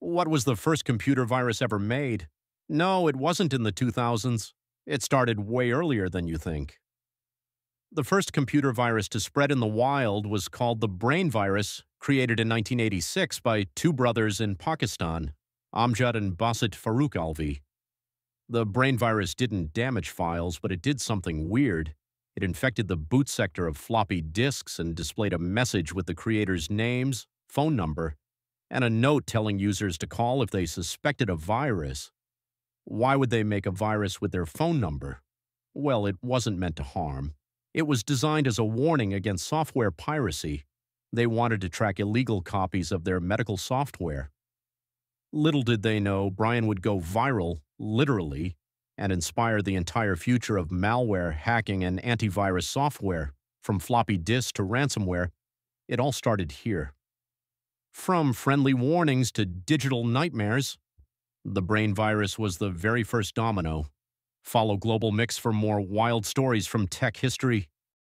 What was the first computer virus ever made? No, it wasn't in the 2000s. It started way earlier than you think. The first computer virus to spread in the wild was called the brain virus, created in 1986 by two brothers in Pakistan, Amjad and Basit Farooq Alvi. The brain virus didn't damage files, but it did something weird. It infected the boot sector of floppy disks and displayed a message with the creator's names, phone number, and a note telling users to call if they suspected a virus. Why would they make a virus with their phone number? Well, it wasn't meant to harm. It was designed as a warning against software piracy. They wanted to track illegal copies of their medical software. Little did they know Brain would go viral, literally, and inspire the entire future of malware, hacking, and antivirus software. From floppy disks to ransomware, it all started here. From friendly warnings to digital nightmares, the brain virus was the very first domino. Follow Global Mix for more wild stories from tech history,